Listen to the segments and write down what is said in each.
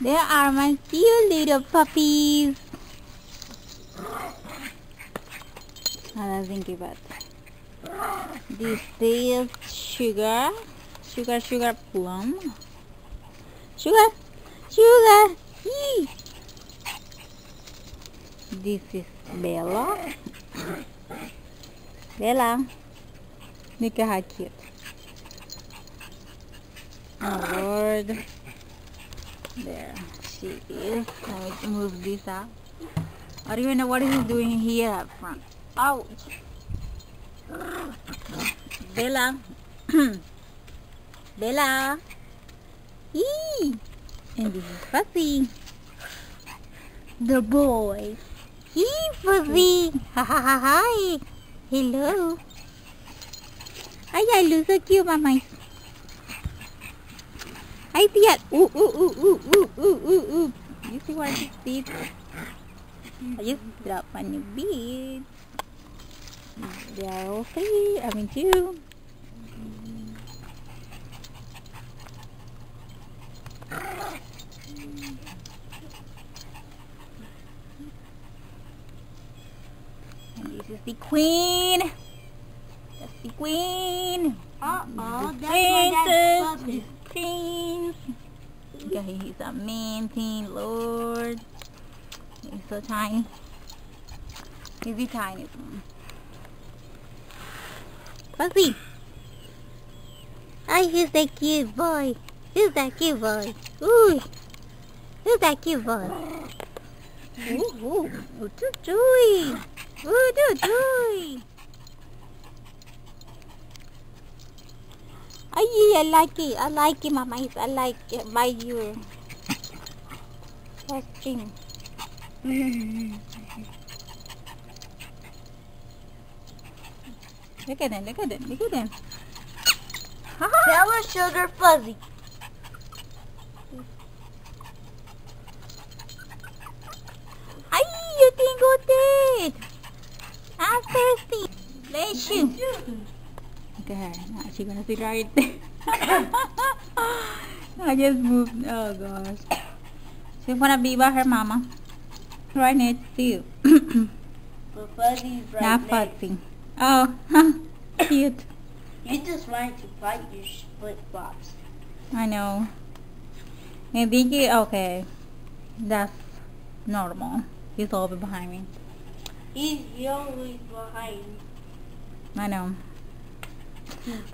There are my cute little puppies. Now think about This is sugar, sugar, sugar plum. Sugar, sugar. Yee. This is Bella. Bella. Look at how cute. Oh Lord. There she is. Let me move this out. I don't even know what he's doing here up front. Ouch. Bella. Bella. Yee. And this is Fuzzy. The boy. Hey, Fuzzy. Ha ha ha hi. Hello. Ay, ay, look so cute, mama. Ay, tiyan. Ooh, ooh, ooh, ooh, ooh, ooh, ooh, ooh. You see what I did? I just dropped my new beads. They are okay. I mean, two. And this is the queen. That's the queen. Uh-oh, The that's my dad's princess. puppy. Prince. He's a amazing, Lord. He's so tiny. He's the tiniest one. Fuzzy. Oh, he's that cute boy. Who's that cute boy? Ooh. Who's that cute boy? Ooh, ooh. Ooh, joy. Ooh, too Ay, I like it. I like it, Mama. I like it by you. Watching. look at them, look at them, look at them. Tell her sugar fuzzy. Ay, you tingled it. I'm thirsty. Bless you. Look at. Now she's gonna sit right there. I just moved. Oh gosh. She wanna be by her mama. Right next to you. But fuzzy's right Not fussy. Oh, cute. You just wanted to fight your split flops. I know. And Dinky, okay. That's normal. He's over behind me. He's always behind I know.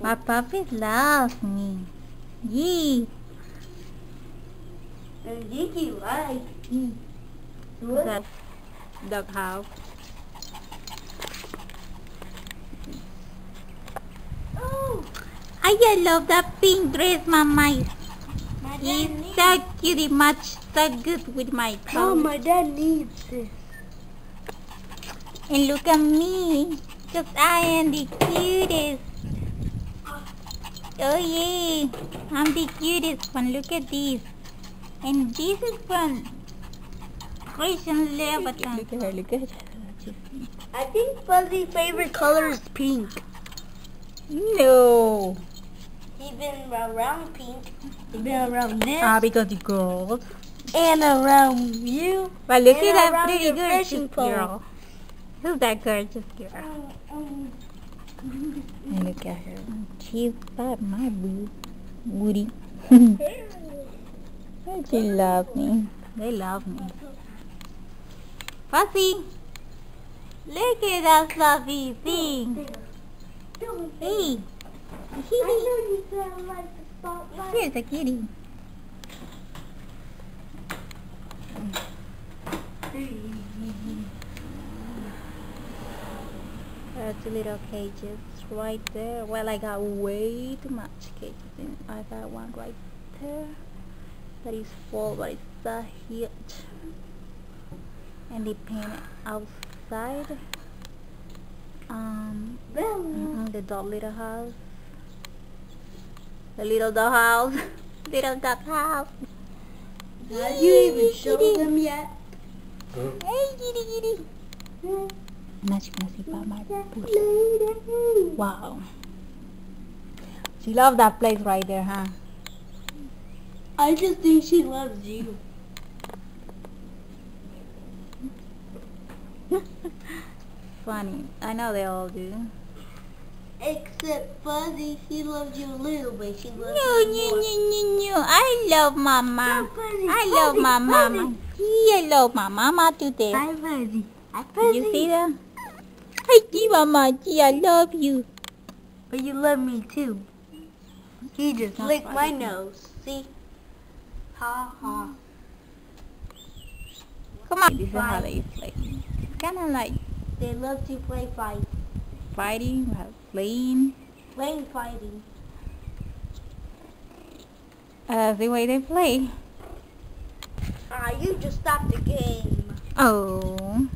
My puppies love me. Yee. And Dinky likes me. That dog house. Oh, I love that pink dress, Mama. my He's dad needs so cute, much so good with my Oh, my dad needs this. And look at me, cause I am the cutest. Oh yeah, I'm the cutest one. Look at this. And this is from Christian Louboutin. Look at her, look at her. I think Fuzzy's favorite color is pink. No. He's been around pink. He's been around this. Ah, because the girls. and around you. But look And at that pretty gorgeous girl. Who's that gorgeous girl? Um, And look at her. She's got my boo. Woody. they love me. They love me. Fuzzy. Look at that fluffy thing. Hey. I know you like. Here's a kitty. There's two little cages right there. Well, I got way too much cages in. I got one right there that is full, but it's so huge. And they paint outside. Um, mhm, the dog little house. The little dog house. little dog house. Have you even showed them yet? Hey, kitty, kitty. Now she's gonna sing about my. Wow. She loves that place right there, huh? I just think she loves you. Funny. I know they all do. Except Fuzzy, she loves you a little bit. She loves you no, no, no, no. I love my mom. Fuzzy, I love Fuzzy, my mama. Yeah, I love my mama today. Hi, Fuzzy. Hi, Fuzzy. You see them? Hi, gee, mama. Gee, I love you. But you love me too. He just Not licked my nose. See? Ha ha. Come on. This is how they play. Kind of like They love to play fight. fighting, like playing. Playing fighting. Uh, the way they play. Ah, you just stopped the game. Oh,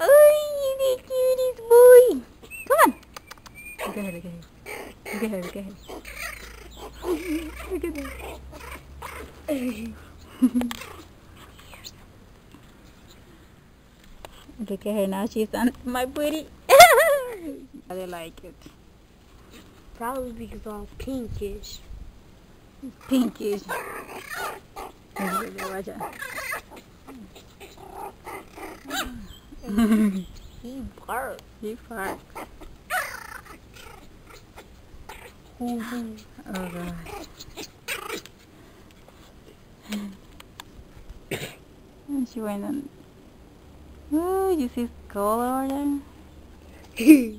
you the cutest boy. Come on. Look at her, look at her. Look at her, look at her. Look at her. look at her now. She's on my booty. I like it. Probably because all pinkish. Pinkish. Watch out. He barked. he farts. Oh god. and she went on. Oh, you see skull over there?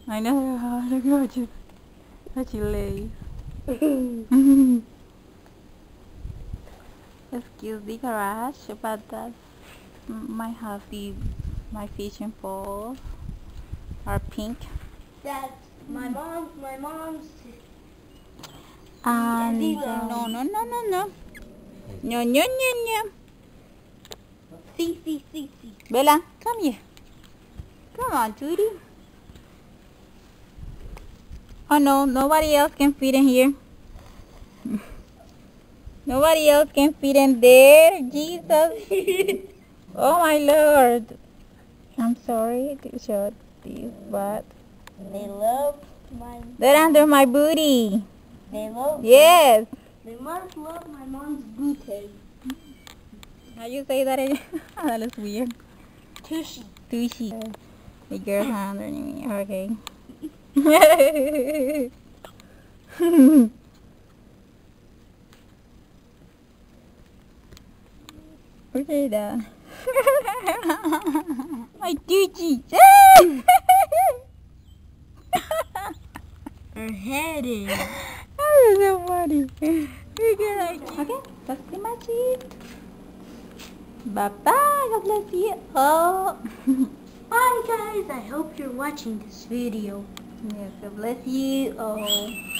I know how to go to how she lays. Excuse the garage, but that's my hubby, my fishing poles are pink. That's my mom. My mom's. And no, no, no, no, no. No, no, no, no. See, see, see, see. Bella, come here. Come on, Judy. Oh no, nobody else can fit in here. Nobody else can fit in there. Jesus. oh my lord. I'm sorry to show this, but... They love my... They're under my booty. They love. Yes. They must love my mom's booty. How you say that again? that looks weird. Tushy. Tushy. The girl hand me. Okay. okay then. My Tushy. Her head is. So funny. Okay, that's pretty much it. Bye bye. God bless you. Oh. Bye guys. I hope you're watching this video. Yes, God bless you. Oh.